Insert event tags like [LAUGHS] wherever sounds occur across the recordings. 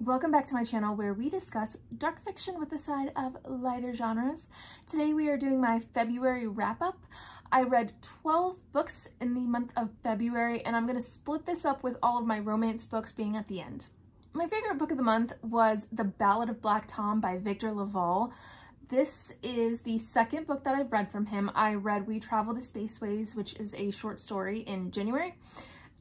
Welcome back to my channel where we discuss dark fiction with a side of lighter genres. Today we are doing my February wrap-up. I read 12 books in the month of February and I'm going to split this up with all of my romance books being at the end. My favorite book of the month was The Ballad of Black Tom by Victor LaValle. This is the second book that I've read from him. I read We Travel the Spaceways, which is a short story in January.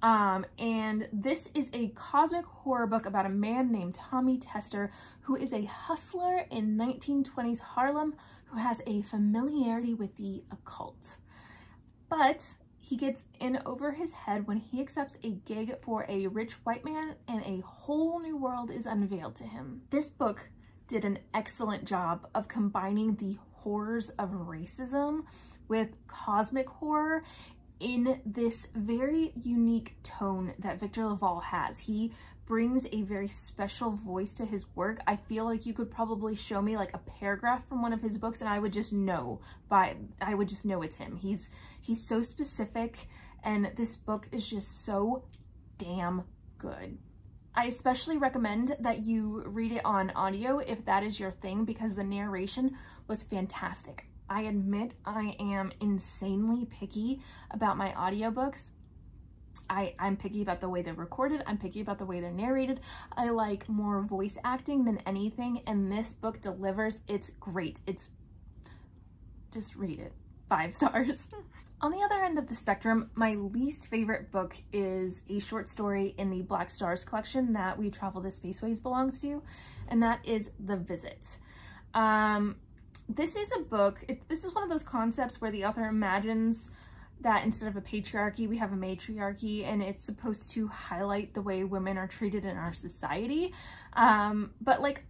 Um, and this is a cosmic horror book about a man named Tommy Tester who is a hustler in 1920s Harlem who has a familiarity with the occult. But he gets in over his head when he accepts a gig for a rich white man and a whole new world is unveiled to him. This book did an excellent job of combining the horrors of racism with cosmic horror in this very unique tone that Victor LaValle has. He brings a very special voice to his work. I feel like you could probably show me like a paragraph from one of his books and I would just know by I would just know it's him. He's he's so specific and this book is just so damn good. I especially recommend that you read it on audio if that is your thing because the narration was fantastic. I admit I am insanely picky about my audiobooks. I, I'm picky about the way they're recorded. I'm picky about the way they're narrated. I like more voice acting than anything, and this book delivers. It's great. It's just read it. Five [LAUGHS] stars. On the other end of the spectrum, my least favorite book is a short story in the Black Stars collection that We Travel the Spaceways belongs to, and that is The Visit. Um, this is a book, it, this is one of those concepts where the author imagines that instead of a patriarchy, we have a matriarchy, and it's supposed to highlight the way women are treated in our society. Um, but like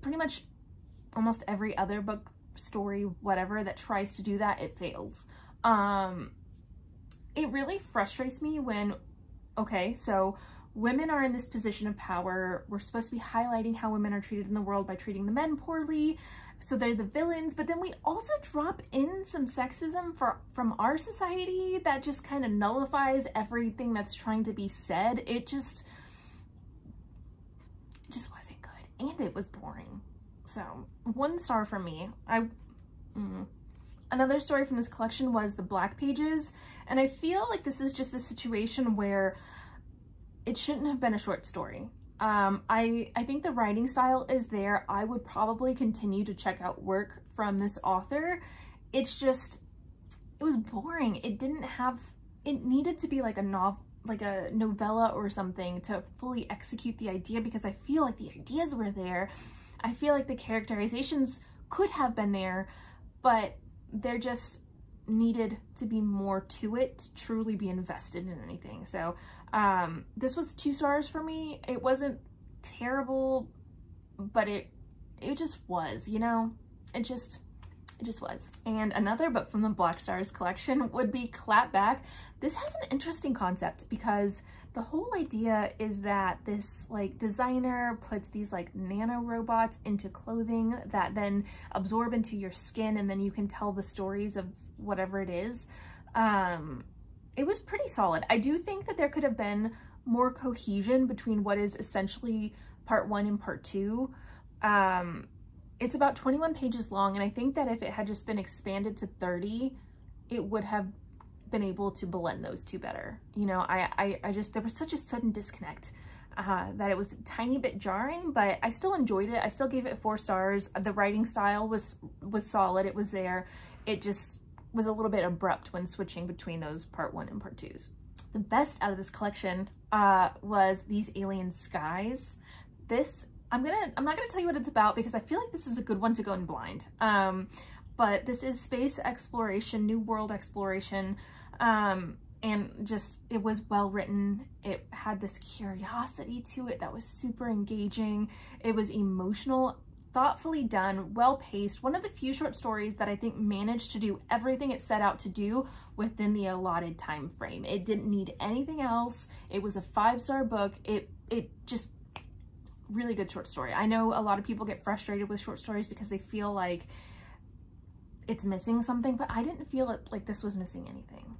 pretty much almost every other book, story, whatever, that tries to do that, it fails. Um, it really frustrates me when, okay, so women are in this position of power. We're supposed to be highlighting how women are treated in the world by treating the men poorly. So they're the villains, but then we also drop in some sexism for from our society that just kind of nullifies everything that's trying to be said. It just, it just wasn't good. And it was boring. So one star from me. I, mm. Another story from this collection was The Black Pages. And I feel like this is just a situation where it shouldn't have been a short story. Um, I, I think the writing style is there. I would probably continue to check out work from this author. It's just, it was boring. It didn't have, it needed to be like a novel, like a novella or something to fully execute the idea because I feel like the ideas were there. I feel like the characterizations could have been there, but they're just needed to be more to it to truly be invested in anything. So um, this was two stars for me. It wasn't terrible, but it it just was, you know? It just it just was. And another book from the Black Stars collection [LAUGHS] would be Clapback. This has an interesting concept because the whole idea is that this like designer puts these like nano robots into clothing that then absorb into your skin and then you can tell the stories of whatever it is. Um, it was pretty solid. I do think that there could have been more cohesion between what is essentially part one and part two. Um, it's about 21 pages long and I think that if it had just been expanded to 30, it would have been able to blend those two better. You know, I, I, I just, there was such a sudden disconnect uh, that it was a tiny bit jarring, but I still enjoyed it. I still gave it four stars. The writing style was, was solid. It was there. It just was a little bit abrupt when switching between those part one and part twos. The best out of this collection uh, was These Alien Skies. This, I'm gonna, I'm not gonna tell you what it's about because I feel like this is a good one to go in blind. Um, but this is space exploration, new world exploration. Um, and just it was well written. It had this curiosity to it that was super engaging. It was emotional thoughtfully done well paced. One of the few short stories that i think managed to do everything it set out to do within the allotted time frame. It didn't need anything else. It was a five star book. It it just really good short story. I know a lot of people get frustrated with short stories because they feel like it's missing something but i didn't feel it like this was missing anything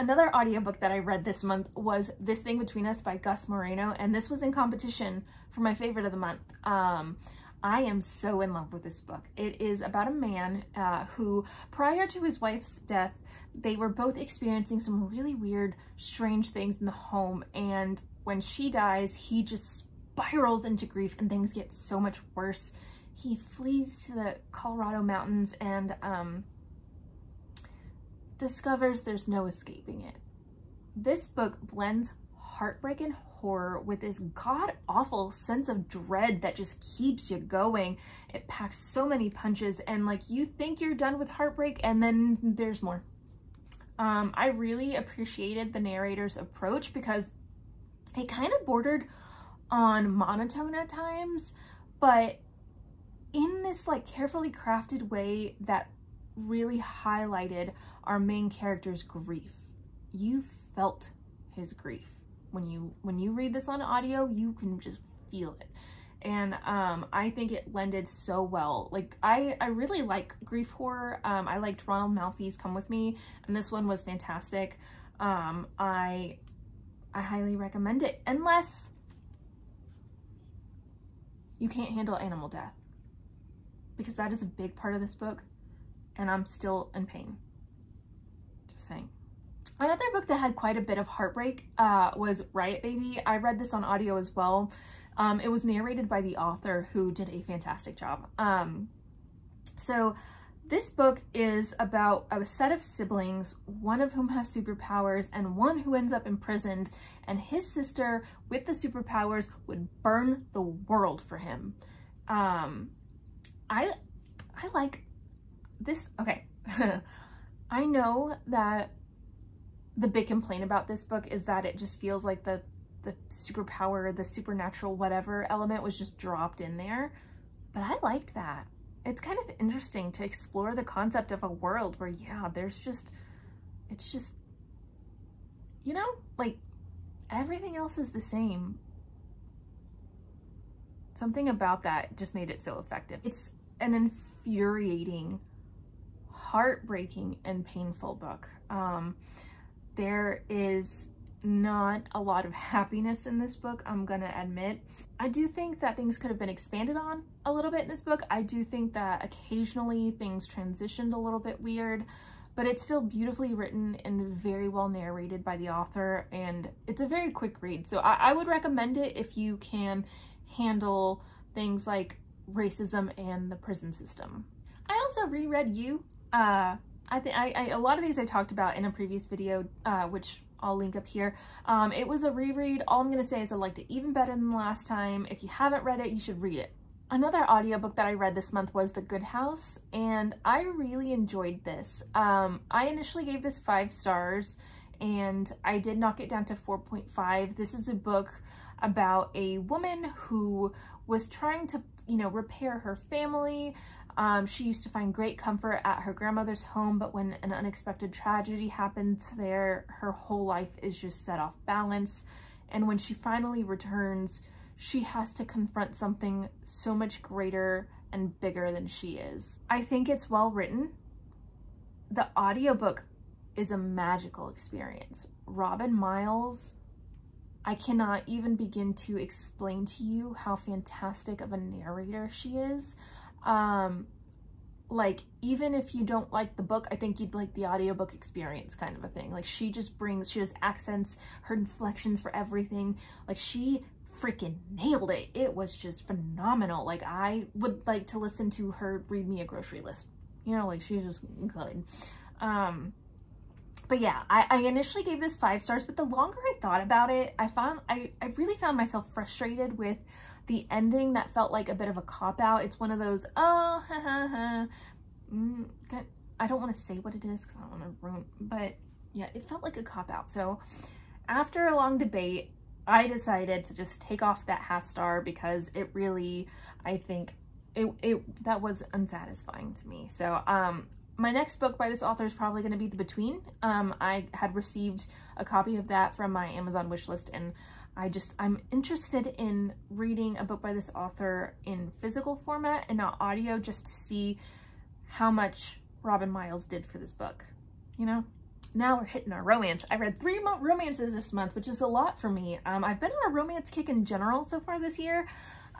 Another audiobook that I read this month was This Thing Between Us by Gus Moreno, and this was in competition for my favorite of the month. Um, I am so in love with this book. It is about a man uh, who, prior to his wife's death, they were both experiencing some really weird, strange things in the home. And when she dies, he just spirals into grief and things get so much worse. He flees to the Colorado mountains and um, discovers there's no escaping it. This book blends heartbreak and horror with this god-awful sense of dread that just keeps you going. It packs so many punches and like you think you're done with heartbreak and then there's more. Um, I really appreciated the narrator's approach because it kind of bordered on monotone at times, but in this like carefully crafted way that really highlighted our main character's grief. You felt his grief. When you when you read this on audio, you can just feel it. And um, I think it lended so well. Like, I, I really like grief horror. Um, I liked Ronald Malfi's Come With Me, and this one was fantastic. Um, I, I highly recommend it, unless you can't handle animal death because that is a big part of this book and I'm still in pain. Just saying. Another book that had quite a bit of heartbreak uh, was Riot Baby. I read this on audio as well. Um, it was narrated by the author who did a fantastic job. Um, so this book is about a set of siblings, one of whom has superpowers and one who ends up imprisoned, and his sister with the superpowers would burn the world for him. Um, I, I like this, okay. [LAUGHS] I know that the big complaint about this book is that it just feels like the the superpower, the supernatural whatever element was just dropped in there. But I liked that. It's kind of interesting to explore the concept of a world where, yeah, there's just, it's just, you know, like everything else is the same. Something about that just made it so effective. It's an infuriating, heartbreaking, and painful book. Um, there is not a lot of [LAUGHS] happiness in this book, I'm gonna admit. I do think that things could have been expanded on a little bit in this book. I do think that occasionally things transitioned a little bit weird, but it's still beautifully written and very well narrated by the author, and it's a very quick read. So I, I would recommend it if you can handle things like racism and the prison system. I also reread You. Uh, I think I, a lot of these I talked about in a previous video, uh, which I'll link up here. Um, it was a reread. All I'm going to say is I liked it even better than the last time. If you haven't read it, you should read it. Another audiobook that I read this month was The Good House, and I really enjoyed this. Um, I initially gave this five stars, and I did knock it down to 4.5. This is a book about a woman who was trying to, you know, repair her family, um, she used to find great comfort at her grandmother's home, but when an unexpected tragedy happens there, her whole life is just set off balance. And when she finally returns, she has to confront something so much greater and bigger than she is. I think it's well written. The audiobook is a magical experience. Robin Miles, I cannot even begin to explain to you how fantastic of a narrator she is um like even if you don't like the book i think you'd like the audiobook experience kind of a thing. Like she just brings she has accents her inflections for everything. Like she freaking nailed it. It was just phenomenal. Like i would like to listen to her read me a grocery list. You know like she's just good. Um but yeah I, I initially gave this five stars but the longer i thought about it i found i i really found myself frustrated with the ending that felt like a bit of a cop-out. It's one of those, oh, ha, ha, ha. Mm, I don't want to say what it is because I don't want to ruin, but yeah, it felt like a cop-out. So after a long debate, I decided to just take off that half star because it really, I think, it, it that was unsatisfying to me. So um, my next book by this author is probably going to be The Between. Um, I had received a copy of that from my Amazon wishlist and I just, I'm interested in reading a book by this author in physical format and not audio just to see how much Robin Miles did for this book, you know? now we're hitting our romance. I read three romances this month, which is a lot for me. Um, I've been on a romance kick in general so far this year.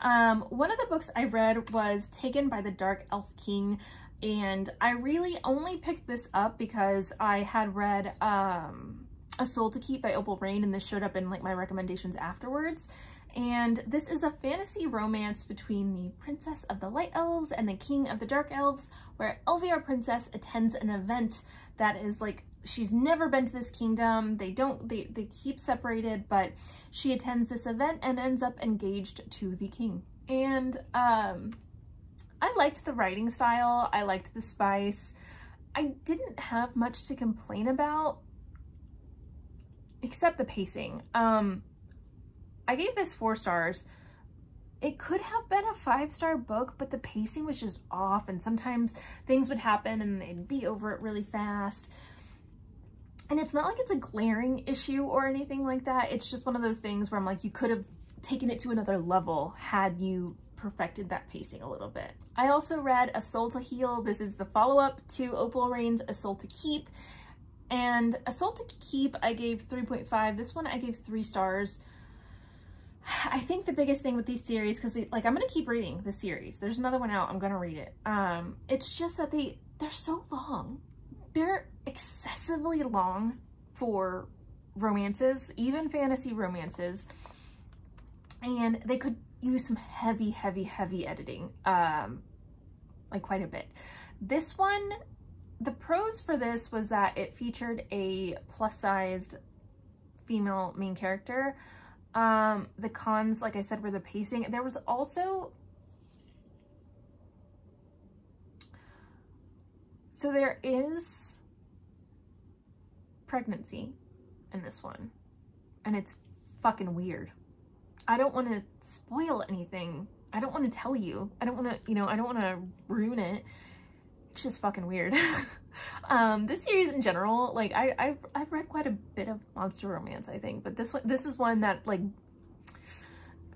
Um, one of the books I read was Taken by the Dark Elf King, and I really only picked this up because I had read um, A Soul to Keep by Opal Reyne, and this showed up in like my recommendations afterwards. And this is a fantasy romance between the Princess of the Light Elves and the King of the Dark Elves, where Elviar Princess attends an event that is like she's never been to this kingdom. They don't, they, they keep separated, but she attends this event and ends up engaged to the king. And um, I liked the writing style. I liked the spice. I didn't have much to complain about except the pacing. Um, I gave this four stars. It could have been a five-star book, but the pacing was just off and sometimes things would happen and they'd be over it really fast. And it's not like it's a glaring issue or anything like that. It's just one of those things where I'm like, you could have taken it to another level had you perfected that pacing a little bit. I also read A Soul to Heal. This is the follow-up to Opal Reyne's A Soul to Keep. And A Soul to Keep, I gave 3.5. This one I gave three stars. [SIGHS] I think the biggest thing with these series, because like I'm going to keep reading the series. There's another one out. I'm going to read it. Um, it's just that they, they're so long. They're excessively long for romances, even fantasy romances. And they could use some heavy, heavy, heavy editing, um, like quite a bit. This one, the pros for this was that it featured a plus-sized female main character. Um, the cons, like I said, were the pacing. There was also So there is pregnancy in this one. And it's fucking weird. I don't want to spoil anything. I don't want to tell you. I don't want to, you know, I don't want to ruin it. It's just fucking weird. [LAUGHS] um, this series in general, like I, I've, I've read quite a bit of monster romance, I think, but this one, this is one that like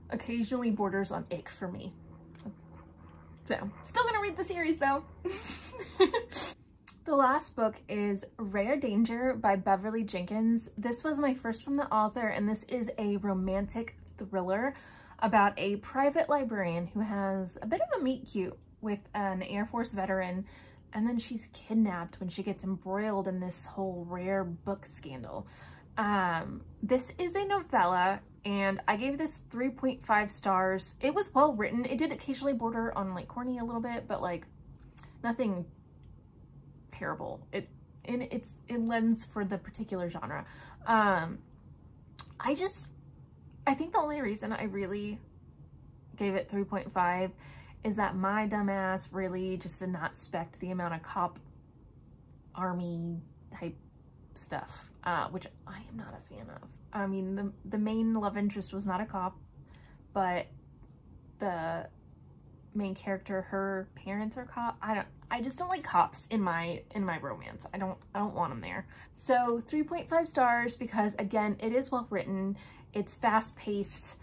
occasionally borders on ick for me. So still gonna read the series though. [LAUGHS] The last book is Rare Danger by Beverly Jenkins. This was my first from the author, and this is a romantic thriller about a private librarian who has a bit of a meet cute with an Air Force veteran, and then she's kidnapped when she gets embroiled in this whole rare book scandal. Um, this is a novella, and I gave this 3.5 stars. It was well written. It did occasionally border on like corny a little bit, but like nothing terrible. It and it's it lends for the particular genre. Um, I just I think the only reason I really gave it 3.5 is that my dumbass really just did not spec the amount of cop army type stuff, uh, which I am not a fan of. I mean, the, the main love interest was not a cop, but the main character, her parents are cop. I don't, I just don't like cops in my in my romance. I don't I don't want them there. So 3.5 stars because again, it is well written. It's fast paced.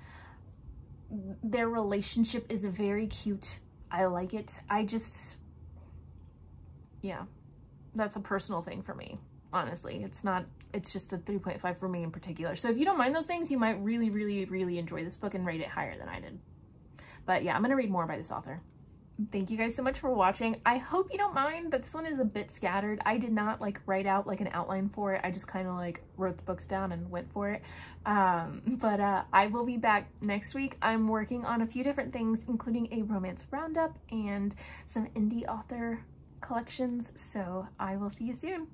Their relationship is very cute. I like it. I just yeah. That's a personal thing for me. Honestly, it's not it's just a 3.5 for me in particular. So if you don't mind those things, you might really really really enjoy this book and rate it higher than I did. But yeah, I'm going to read more by this author. Thank you guys so much for watching. I hope you don't mind that this one is a bit scattered. I did not like write out like an outline for it. I just kind of like wrote the books down and went for it. Um, [LAUGHS] but uh, I will be back next week. I'm working on a few different things, including a romance roundup and some indie author collections. So I will see you soon.